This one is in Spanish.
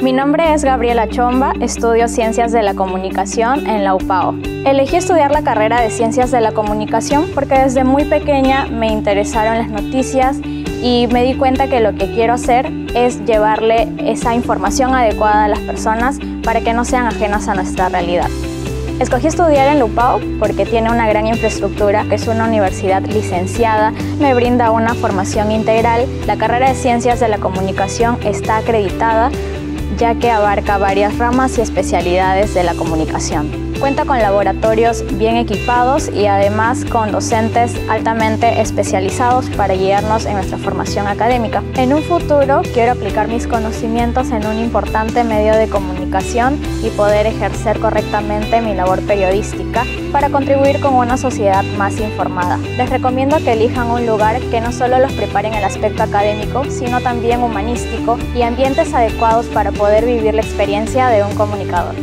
Mi nombre es Gabriela Chomba, estudio Ciencias de la Comunicación en la UPAO. Elegí estudiar la carrera de Ciencias de la Comunicación porque desde muy pequeña me interesaron las noticias y me di cuenta que lo que quiero hacer es llevarle esa información adecuada a las personas para que no sean ajenas a nuestra realidad. Escogí estudiar en Lupao porque tiene una gran infraestructura, es una universidad licenciada, me brinda una formación integral, la carrera de Ciencias de la Comunicación está acreditada ya que abarca varias ramas y especialidades de la comunicación. Cuenta con laboratorios bien equipados y además con docentes altamente especializados para guiarnos en nuestra formación académica. En un futuro quiero aplicar mis conocimientos en un importante medio de comunicación y poder ejercer correctamente mi labor periodística para contribuir con una sociedad más informada. Les recomiendo que elijan un lugar que no solo los prepare en el aspecto académico, sino también humanístico y ambientes adecuados para poder vivir la experiencia de un comunicador.